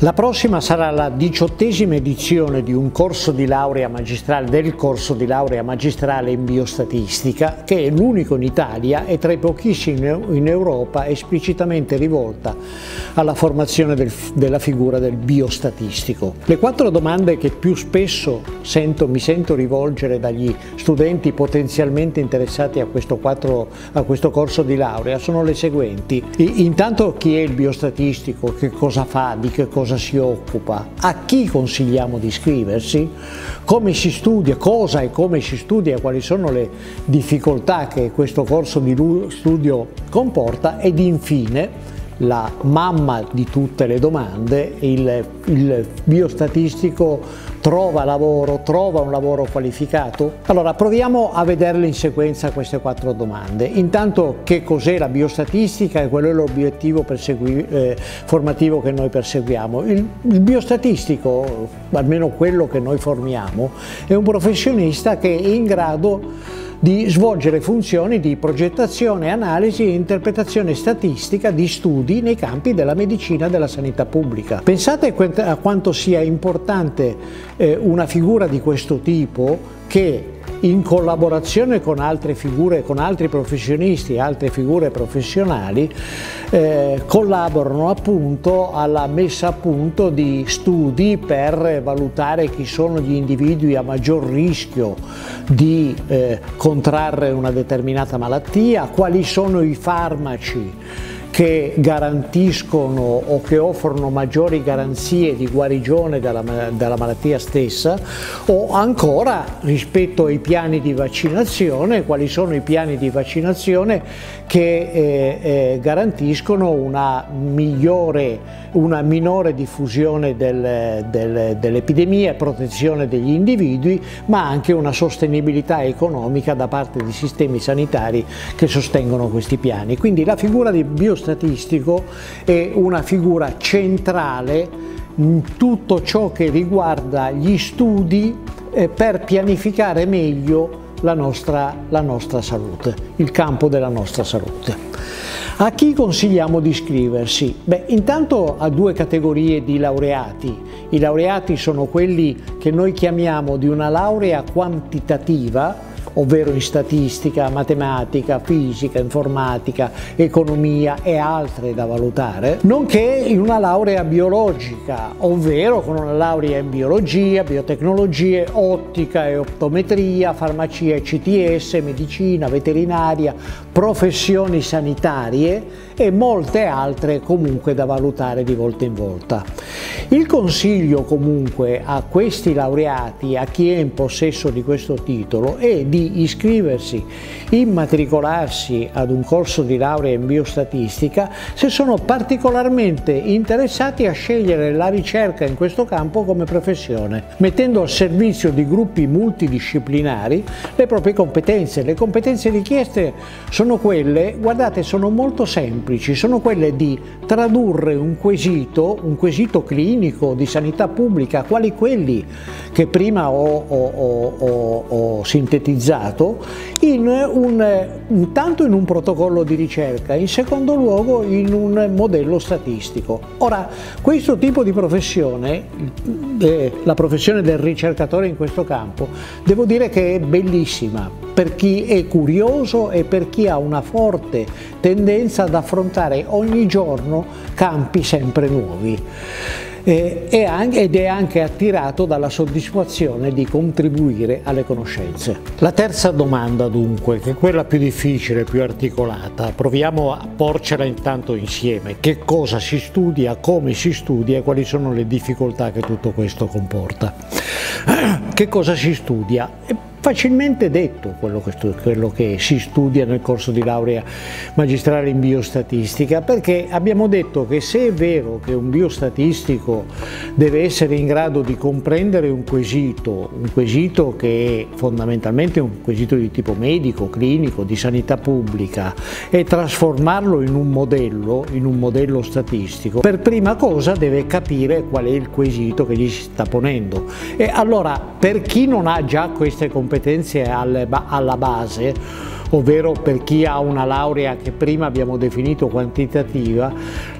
La prossima sarà la diciottesima edizione di un corso di laurea magistrale, del corso di laurea magistrale in biostatistica, che è l'unico in Italia e tra i pochissimi in Europa esplicitamente rivolta alla formazione del, della figura del biostatistico. Le quattro domande che più spesso sento, mi sento rivolgere dagli studenti potenzialmente interessati a questo, quattro, a questo corso di laurea sono le seguenti. Intanto chi è il biostatistico, che cosa fa, di che cosa cosa si occupa, a chi consigliamo di iscriversi, come si studia, cosa e come si studia, quali sono le difficoltà che questo corso di studio comporta ed infine la mamma di tutte le domande, il, il biostatistico trova lavoro, trova un lavoro qualificato? Allora proviamo a vederle in sequenza queste quattro domande. Intanto che cos'è la biostatistica e qual è l'obiettivo eh, formativo che noi perseguiamo? Il, il biostatistico, almeno quello che noi formiamo, è un professionista che è in grado di svolgere funzioni di progettazione, analisi e interpretazione statistica di studi nei campi della medicina e della sanità pubblica. Pensate a quanto sia importante eh, una figura di questo tipo che in collaborazione con altre figure, con altri professionisti e altre figure professionali, eh, collaborano appunto alla messa a punto di studi per valutare chi sono gli individui a maggior rischio di eh, contrarre una determinata malattia, quali sono i farmaci che garantiscono o che offrono maggiori garanzie di guarigione dalla, dalla, malattia stessa o ancora rispetto ai piani di vaccinazione, quali sono i piani di vaccinazione che eh, eh, garantiscono una migliore, una minore diffusione del, del, dell'epidemia protezione degli individui, ma anche una sostenibilità economica da parte di sistemi sanitari che sostengono questi piani. Quindi la figura di biostatistico statistico è una figura centrale in tutto ciò che riguarda gli studi eh, per pianificare meglio la nostra, la nostra salute, il campo della nostra salute. A chi consigliamo di iscriversi? Beh, intanto a due categorie di laureati. I laureati sono quelli che noi chiamiamo di una laurea quantitativa, ovvero in statistica, matematica, fisica, informatica, economia e altre da valutare, nonché in una laurea biologica, ovvero con una laurea in biologia, biotecnologie, ottica e optometria, farmacia e CTS, medicina, veterinaria, professioni sanitarie e molte altre comunque da valutare di volta in volta. Il consiglio comunque a questi laureati, a chi è in possesso di questo titolo, è di iscriversi, immatricolarsi ad un corso di laurea in biostatistica se sono particolarmente interessati a scegliere la ricerca in questo campo come professione, mettendo al servizio di gruppi multidisciplinari le proprie competenze. Le competenze richieste sono quelle, guardate, sono molto semplici, sono quelle di tradurre un quesito, un quesito clinico di sanità pubblica, quali quelli che prima ho, ho, ho, ho sintetizzato, in un, intanto in un protocollo di ricerca, in secondo luogo in un modello statistico. Ora, questo tipo di professione, eh, la professione del ricercatore in questo campo, devo dire che è bellissima per chi è curioso e per chi ha una forte tendenza ad affrontare ogni giorno campi sempre nuovi eh, ed è anche attirato dalla soddisfazione di contribuire alle conoscenze. La terza domanda dunque, che è quella più difficile, più articolata, proviamo a porcela intanto insieme. Che cosa si studia, come si studia e quali sono le difficoltà che tutto questo comporta. Che cosa si studia? Facilmente detto quello che, quello che, si studia nel corso di laurea magistrale in biostatistica, perché abbiamo detto che se è vero che un biostatistico deve essere in grado di comprendere un quesito, un quesito che è fondamentalmente un quesito di tipo medico, clinico, di sanità pubblica, e trasformarlo in un modello, in un modello statistico, per prima cosa deve capire qual è il quesito che gli si sta ponendo. E allora, per chi non ha già queste competenze, alla base, ovvero per chi ha una laurea che prima abbiamo definito quantitativa,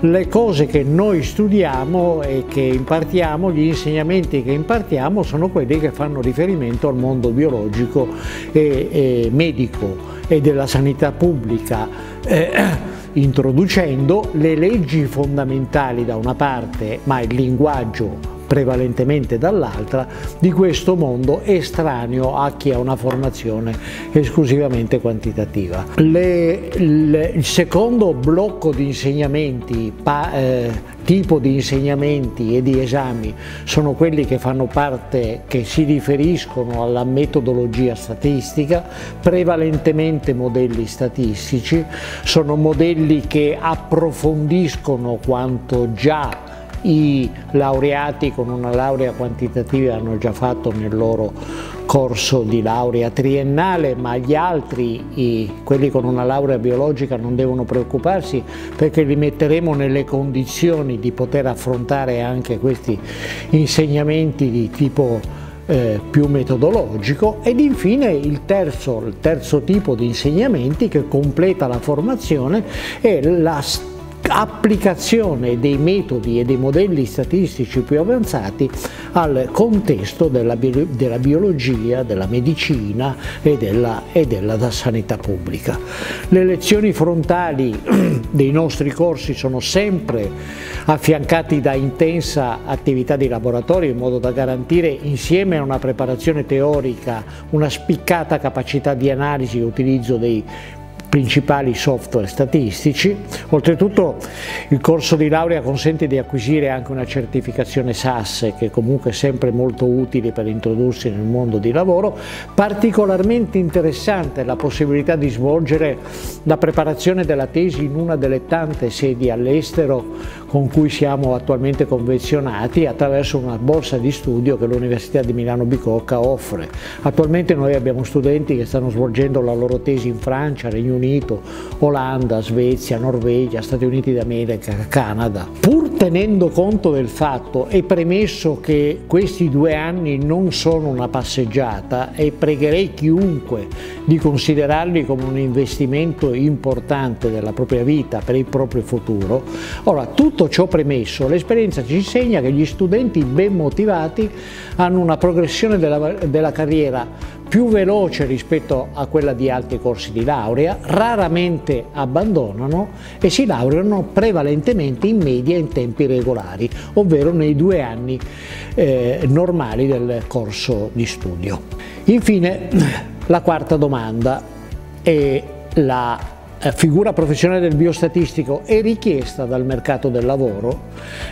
le cose che noi studiamo e che impartiamo, gli insegnamenti che impartiamo sono quelli che fanno riferimento al mondo biologico e, e medico e della sanità pubblica. Eh, introducendo le leggi fondamentali da una parte, ma il linguaggio prevalentemente dall'altra, di questo mondo estraneo a chi ha una formazione esclusivamente quantitativa. Le, le, il secondo blocco di insegnamenti, pa, eh, tipo di insegnamenti e di esami, sono quelli che fanno parte, che si riferiscono alla metodologia statistica, prevalentemente modelli statistici, sono modelli che approfondiscono quanto già i laureati con una laurea quantitativa hanno già fatto nel loro corso di laurea triennale, ma gli altri, i, quelli con una laurea biologica, non devono preoccuparsi perché li metteremo nelle condizioni di poter affrontare anche questi insegnamenti di tipo eh, più metodologico. Ed infine il terzo, il terzo tipo di insegnamenti che completa la formazione è la applicazione dei metodi e dei modelli statistici più avanzati al contesto della, bio, della biologia, della medicina e della, e della sanità pubblica. Le lezioni frontali dei nostri corsi sono sempre affiancati da intensa attività di laboratorio in modo da garantire insieme a una preparazione teorica una spiccata capacità di analisi e utilizzo dei principali software statistici. Oltretutto il corso di laurea consente di acquisire anche una certificazione SAS che è comunque sempre molto utile per introdursi nel mondo di lavoro. Particolarmente interessante la possibilità di svolgere la preparazione della tesi in una delle tante sedi all'estero con cui siamo attualmente convenzionati attraverso una borsa di studio che l'Università di Milano Bicocca offre. Attualmente noi abbiamo studenti che stanno svolgendo la loro tesi in Francia, Regno Unito, Olanda, Svezia, Norvegia, Stati Uniti d'America, Canada. Pur tenendo conto del fatto e premesso che questi due anni non sono una passeggiata e pregherei chiunque di considerarli come un investimento importante della propria vita per il proprio futuro, ora tutto tutto ciò premesso, l'esperienza ci insegna che gli studenti ben motivati hanno una progressione della, della carriera più veloce rispetto a quella di altri corsi di laurea, raramente abbandonano e si laureano prevalentemente in media in tempi regolari, ovvero nei due anni eh, normali del corso di studio. Infine, la quarta domanda è la figura professionale del biostatistico è richiesta dal mercato del lavoro?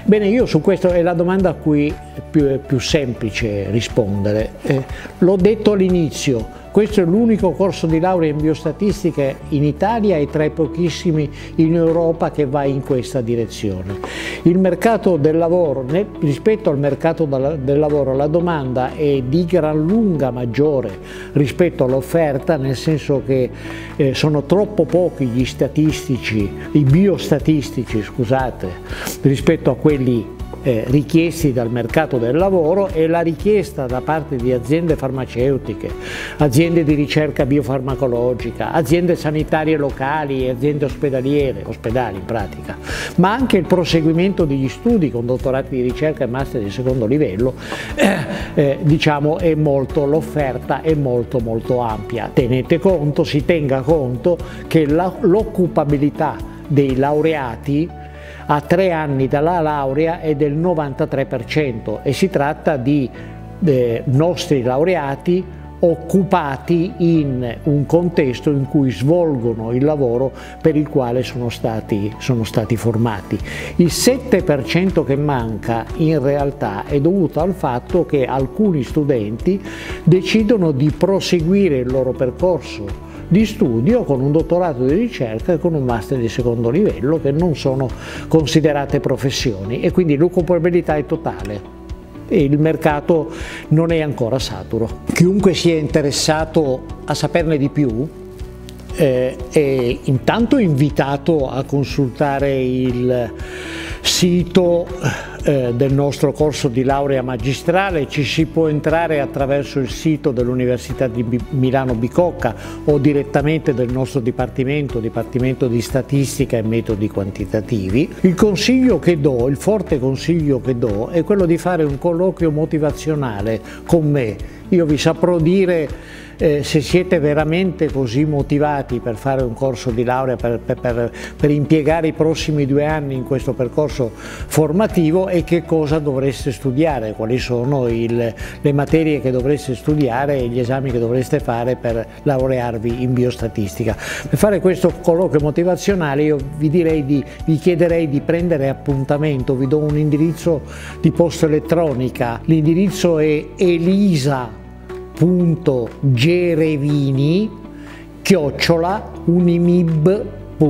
Bene, io su questo è la domanda a cui è più, è più semplice rispondere. Eh, L'ho detto all'inizio, questo è l'unico corso di laurea in biostatistica in Italia e tra i pochissimi in Europa che va in questa direzione. Il mercato del lavoro, rispetto al mercato del lavoro, la domanda è di gran lunga maggiore rispetto all'offerta, nel senso che eh, sono troppo pochi gli statistici, i biostatistici, scusate, rispetto a quelli eh, richiesti dal mercato del lavoro e la richiesta da parte di aziende farmaceutiche, aziende di ricerca biofarmacologica, aziende sanitarie locali e aziende ospedaliere, ospedali in pratica, ma anche il proseguimento degli studi con dottorati di ricerca e master di secondo livello, eh, eh, diciamo è molto, l'offerta è molto molto ampia. Tenete conto, si tenga conto che l'occupabilità dei laureati a tre anni dalla laurea è del 93% e si tratta di eh, nostri laureati occupati in un contesto in cui svolgono il lavoro per il quale sono stati, sono stati formati. Il 7% che manca in realtà è dovuto al fatto che alcuni studenti decidono di proseguire il loro percorso di studio con un dottorato di ricerca e con un master di secondo livello che non sono considerate professioni e quindi l'occupabilità è totale e il mercato non è ancora saturo. Chiunque sia interessato a saperne di più eh, è intanto invitato a consultare il sito eh, del nostro corso di laurea magistrale ci si può entrare attraverso il sito dell'Università di Milano Bicocca o direttamente del nostro Dipartimento, Dipartimento di Statistica e Metodi Quantitativi. Il consiglio che do, il forte consiglio che do è quello di fare un colloquio motivazionale con me. Io vi saprò dire eh, se siete veramente così motivati per fare un corso di laurea, per, per, per, impiegare i prossimi due anni in questo percorso formativo e che cosa dovreste studiare, quali sono il, le materie che dovreste studiare e gli esami che dovreste fare per laurearvi in biostatistica. Per fare questo colloquio motivazionale io vi, di, vi chiederei di prendere appuntamento, vi do un indirizzo di posta elettronica, l'indirizzo è elisa www.gerevini chiocciola unimib.it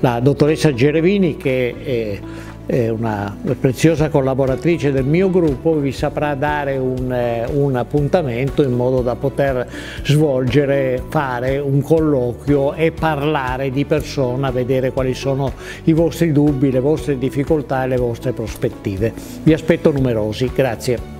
la dottoressa Gerevini che è, una preziosa collaboratrice del mio gruppo vi saprà dare un, un, appuntamento in modo da poter svolgere, fare un colloquio e parlare di persona, vedere quali sono i vostri dubbi, le vostre difficoltà e le vostre prospettive. Vi aspetto numerosi, grazie.